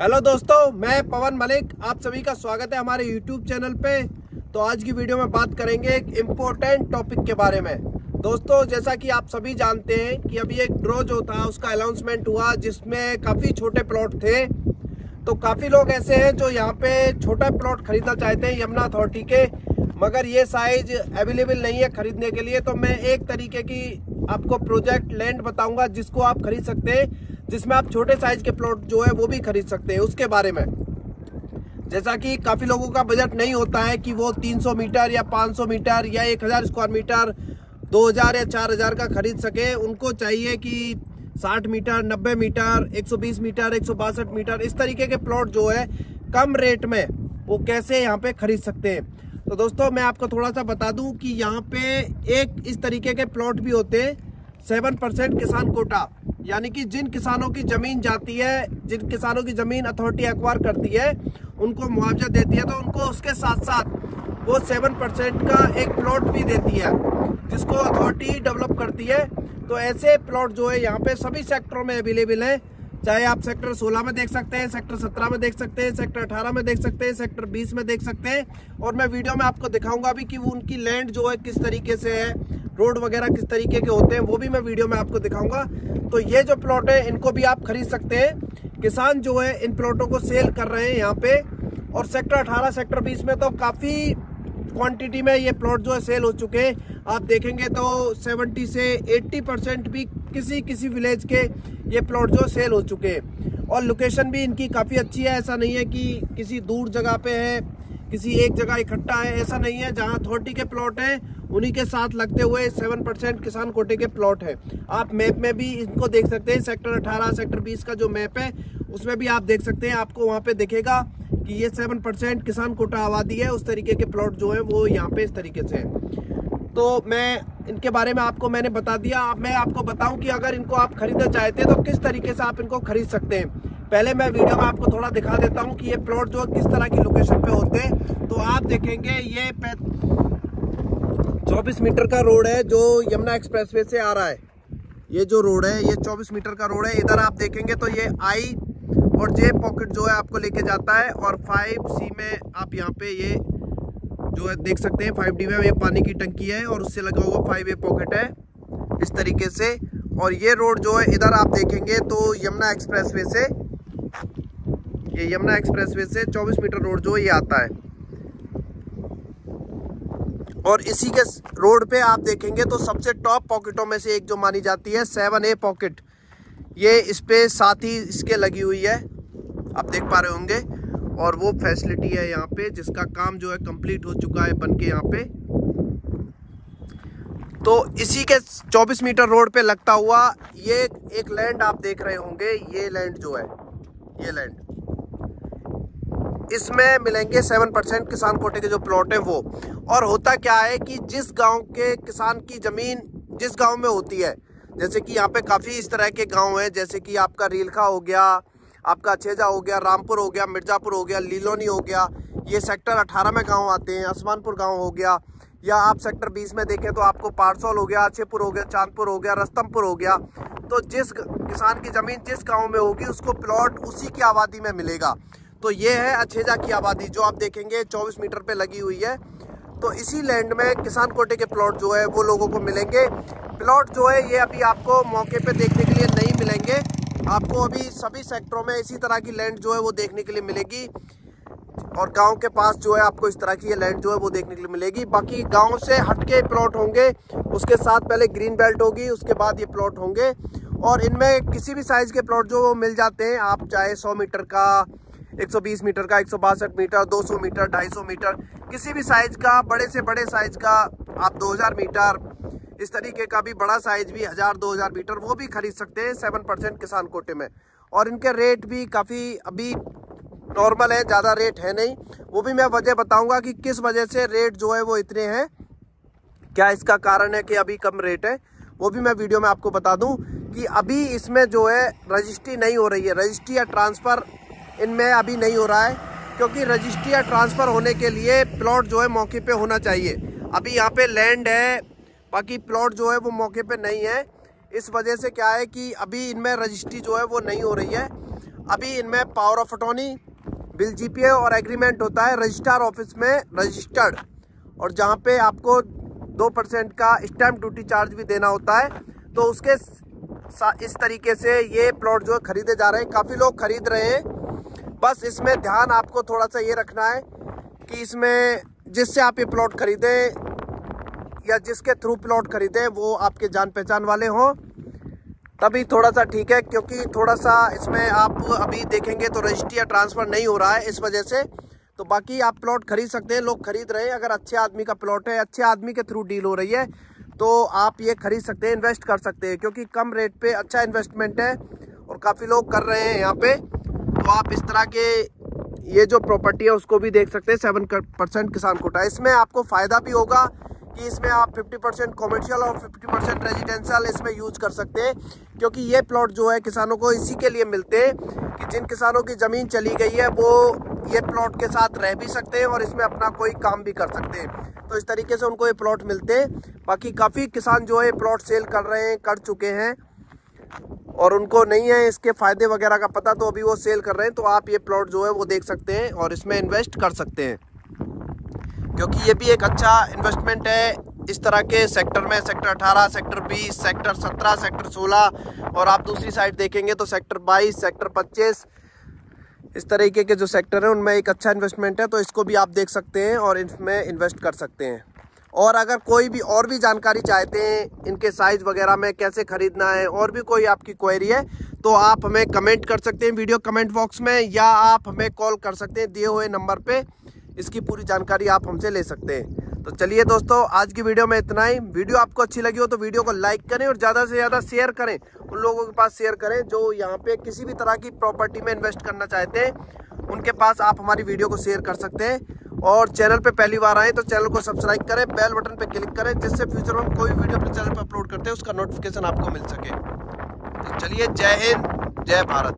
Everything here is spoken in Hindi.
हेलो दोस्तों, मैं पवन मलिक, आप सभी का स्वागत है हमारे यूट्यूब चैनल पे। तो आज की वीडियो में बात करेंगे एक इम्पोर्टेंट टॉपिक के बारे में। दोस्तों, जैसा कि आप सभी जानते हैं कि अभी एक ड्रॉ जो था, उसका अनाउंसमेंट हुआ, जिसमें काफ़ी छोटे प्लॉट थे। तो काफ़ी लोग ऐसे हैं जो यहाँ पे छोटा प्लॉट खरीदना चाहते हैं यमुना अथॉरिटी के, मगर ये साइज़ अवेलेबल नहीं है खरीदने के लिए। तो मैं एक तरीके की आपको प्रोजेक्ट लैंड बताऊँगा, जिसको आप खरीद सकते हैं, जिसमें आप छोटे साइज़ के प्लॉट जो है वो भी खरीद सकते हैं, उसके बारे में। जैसा कि काफ़ी लोगों का बजट नहीं होता है कि वो 300 मीटर या 500 मीटर या 1000 स्क्वायर मीटर 2000 या 4000 का खरीद सके। उनको चाहिए कि 60 मीटर 90 मीटर 120 मीटर, एक सौ बासठ मीटर, इस तरीके के प्लॉट जो है कम रेट में वो कैसे यहाँ पे खरीद सकते हैं। तो दोस्तों, मैं आपको थोड़ा सा बता दूँ कि यहाँ पे एक इस तरीके के प्लॉट भी होते हैं। सेवन परसेंट किसान कोटा, यानी कि जिन किसानों की ज़मीन जाती है, जिन किसानों की ज़मीन अथॉरिटी एक्वायर करती है, उनको मुआवजा देती है तो उनको उसके साथ साथ वो सेवन परसेंट का एक प्लॉट भी देती है, जिसको अथॉरिटी डेवलप करती है। तो ऐसे प्लॉट जो है, यहाँ पे सभी सेक्टरों में अवेलेबल है। चाहे आप सेक्टर 16 में देख सकते हैं, सेक्टर 17 में देख सकते हैं, सेक्टर 18 में देख सकते हैं, सेक्टर 20 में देख सकते हैं। और मैं वीडियो में आपको दिखाऊँगा भी कि उनकी लैंड जो है किस तरीके से है रोड वगैरह किस तरीके के होते हैं, वो भी मैं वीडियो में आपको दिखाऊँगा। तो ये जो प्लॉट है, इनको भी आप खरीद सकते हैं। किसान जो है, इन प्लॉटों को सेल कर रहे हैं यहाँ पे। और सेक्टर अठारह, सेक्टर बीस में तो काफ़ी क्वांटिटी में ये प्लॉट जो है सेल हो चुके हैं। आप देखेंगे तो 70 से 80 परसेंट भी किसी किसी विलेज के ये प्लॉट जो सेल हो चुके हैं। और लोकेशन भी इनकी काफ़ी अच्छी है। ऐसा नहीं है कि किसी दूर जगह पे है, किसी एक जगह इकट्ठा है। ऐसा नहीं है। जहाँ अथॉरिटी के प्लॉट हैं, उन्हीं के साथ लगते हुए सेवन परसेंट किसान कोटे के प्लॉट हैं। आप मैप में भी इनको देख सकते हैं। सेक्टर अठारह सेक्टर बीस का जो मैप है, उसमें भी आप देख सकते हैं। आपको वहाँ पे दिखेगा कि ये सेवन परसेंट किसान कोटा आबादी है। उस तरीके के प्लॉट जो है, वो यहाँ पे इस तरीके से है। तो मैं इनके बारे में आपको मैंने बता दिया। मैं आपको बताऊँ कि अगर इनको आप खरीदना चाहते हैं तो किस तरीके से आप इनको खरीद सकते हैं? पहले मैं वीडियो में आपको थोड़ा दिखा देता हूँ कि ये प्लॉट जो किस तरह की लोकेशन पे होते हैं। तो आप देखेंगे, ये चौबीस मीटर का रोड है, जो यमुना एक्सप्रेसवे से आ रहा है। ये जो रोड है, ये 24 मीटर का रोड है। इधर आप देखेंगे तो ये आई और जे पॉकेट जो है, आपको लेके जाता है। और फाइव सी में आप यहाँ पे ये जो है देख सकते हैं फाइव डी में ये पानी की टंकी है और उससे लगा हुआ फाइव ए पॉकेट है, इस तरीके से। और ये रोड जो है, इधर आप देखेंगे तो यमुना एक्सप्रेसवे से, ये यमुना एक्सप्रेसवे से 24 मीटर रोड जो ये आता है। और इसी के रोड पे आप देखेंगे तो सबसे टॉप पॉकेटों में से एक जो मानी जाती है सेवन ए पॉकेट ये इस पे साथ ही इसके लगी हुई है, आप देख पा रहे होंगे। और वो फैसिलिटी है यहाँ पे, जिसका काम जो है कंप्लीट हो चुका है बन के यहाँ पे। तो इसी के 24 मीटर रोड पे लगता हुआ ये एक लैंड आप देख रहे होंगे, ये लैंड जो है, ये लैंड इसमें मिलेंगे सेवन परसेंट किसान कोटे के जो प्लॉट है वो। और होता क्या है कि जिस गाँव के किसान की ज़मीन जिस गाँव में होती है, जैसे कि यहाँ पे काफ़ी इस तरह के गाँव हैं, जैसे कि आपका रीलखा हो गया आपका छेजा हो गया, रामपुर हो गया, मिर्ज़ापुर हो गया, लीलोनी हो गया, ये सेक्टर 18 में गाँव आते हैं आसमानपुर गाँव हो गया, या आप सेक्टर 20 में देखें तो आपको पारसौल हो गया अच्छेपुर हो गया, चांदपुर हो गया, रस्तमपुर हो गया तो जिस किसान की ज़मीन जिस गाँव में होगी, उसको प्लॉट उसी की आबादी में मिलेगा। तो ये है अछेजा की आबादी, जो आप देखेंगे, चौबीस मीटर पे लगी हुई है। तो इसी लैंड में किसान कोटे के प्लॉट जो है, वो लोगों को मिलेंगे। प्लॉट जो है, ये अभी आपको मौके पे देखने के लिए नहीं मिलेंगे। आपको अभी सभी सेक्टरों में इसी तरह की लैंड जो है वो देखने के लिए मिलेगी। और गाँव के पास जो है आपको इस तरह की ये लैंड जो है वो देखने के लिए मिलेगी। बाकी गाँव से हटके प्लॉट होंगे, उसके साथ पहले ग्रीन बेल्ट होगी, उसके बाद ये प्लॉट होंगे। और इनमें किसी भी साइज़ के प्लॉट जो मिल जाते हैं, आप चाहे 100 मीटर का 120 मीटर का, एक सौ बासठ मीटर 200 मीटर 250 मीटर, किसी भी साइज़ का, बड़े से बड़े साइज़ का, आप 2000 मीटर इस तरीके का भी बड़ा साइज़ भी हज़ार, दो हज़ार मीटर वो भी खरीद सकते हैं सेवन परसेंट किसान कोटे में। और इनके रेट भी काफ़ी अभी नॉर्मल है, ज़्यादा रेट है नहीं। वो भी मैं वजह बताऊँगा कि किस वजह से रेट जो है वो इतने हैं। क्या इसका कारण है कि अभी कम रेट है? वो भी मैं वीडियो में आपको बता दूँ कि अभी इसमें जो है रजिस्ट्री नहीं हो रही है। रजिस्ट्री या ट्रांसफ़र इनमें अभी नहीं हो रहा है, क्योंकि रजिस्ट्री या ट्रांसफ़र होने के लिए प्लॉट जो है मौके पे होना चाहिए। अभी यहाँ पे लैंड है बाकी प्लॉट जो है वो मौके पे नहीं है। इस वजह से क्या है कि अभी इनमें रजिस्ट्री जो है वो नहीं हो रही है। अभी इनमें power of attorney bill GPA और एग्रीमेंट होता है रजिस्ट्रार ऑफ़िस में रजिस्टर्ड और जहाँ पे आपको दो परसेंट का स्टैम्प ड्यूटी चार्ज भी देना होता है। तो उसके इस तरीके से ये प्लॉट जो है खरीदे जा रहे हैं। काफ़ी लोग खरीद रहे हैं। बस इसमें ध्यान आपको थोड़ा सा ये रखना है कि इसमें जिससे आप ये प्लॉट खरीदें या जिसके थ्रू प्लॉट खरीदें, वो आपके जान पहचान वाले हों। तभी थोड़ा सा ठीक है, क्योंकि थोड़ा सा इसमें आप अभी देखेंगे तो रजिस्ट्री या ट्रांसफ़र नहीं हो रहा है इस वजह से। तो बाकी आप प्लॉट खरीद सकते हैं, लोग खरीद रहे हैं। अगर अच्छे आदमी का प्लॉट है, अच्छे आदमी के थ्रू डील हो रही है तो आप ये खरीद सकते हैं इन्वेस्ट कर सकते हैं, क्योंकि कम रेट पे अच्छा इन्वेस्टमेंट है और काफ़ी लोग कर रहे हैं यहाँ पे। तो आप इस तरह के ये जो प्रॉपर्टी है, उसको भी देख सकते हैं सेवन परसेंट किसान कोटा। इसमें आपको फ़ायदा भी होगा कि इसमें आप 50 परसेंट कॉमर्शियल और 50 परसेंट रेजिडेंशियल इसमें यूज़ कर सकते हैं, क्योंकि ये प्लॉट जो है किसानों को इसी के लिए मिलते हैं कि जिन किसानों की ज़मीन चली गई है, वो ये प्लॉट के साथ रह भी सकते हैं और इसमें अपना कोई काम भी कर सकते हैं। तो इस तरीके से उनको ये प्लॉट मिलते हैं। बाकी काफ़ी किसान जो है प्लॉट सेल कर रहे हैं, कर चुके हैं और उनको नहीं है इसके फ़ायदे वगैरह का पता तो अभी वो सेल कर रहे हैं तो आप ये प्लॉट जो है वो देख सकते हैं और इसमें इन्वेस्ट कर सकते हैं। क्योंकि ये भी एक अच्छा इन्वेस्टमेंट है। इस तरह के सेक्टर में सेक्टर 18, सेक्टर 20, सेक्टर 17, सेक्टर 16 और आप दूसरी साइड देखेंगे तो सेक्टर 22, सेक्टर 25 इस तरीके के जो सेक्टर हैं उनमें एक अच्छा इन्वेस्टमेंट है तो इसको भी आप देख सकते हैं और इसमें इन्वेस्ट कर सकते हैं। और अगर कोई भी और भी जानकारी चाहते हैं इनके साइज़ वगैरह में कैसे ख़रीदना है और भी कोई आपकी क्वेरी है तो आप हमें कमेंट कर सकते हैं वीडियो कमेंट बॉक्स में या आप हमें कॉल कर सकते हैं दिए हुए नंबर पे। इसकी पूरी जानकारी आप हमसे ले सकते हैं। तो चलिए दोस्तों, आज की वीडियो में इतना ही। वीडियो आपको अच्छी लगी हो तो वीडियो को लाइक करें और ज़्यादा से ज़्यादा शेयर करें। उन लोगों के पास शेयर करें जो यहाँ पे किसी भी तरह की प्रॉपर्टी में इन्वेस्ट करना चाहते हैं। उनके पास आप हमारी वीडियो को शेयर कर सकते हैं। और चैनल पे पहली बार आए तो चैनल को सब्सक्राइब करें, बेल बटन पे क्लिक करें, जिससे फ्यूचर में हम कोई वीडियो अपने चैनल पर अपलोड करते हैं, उसका नोटिफिकेशन आपको मिल सके। तो चलिए, जय हिंद, जय भारत।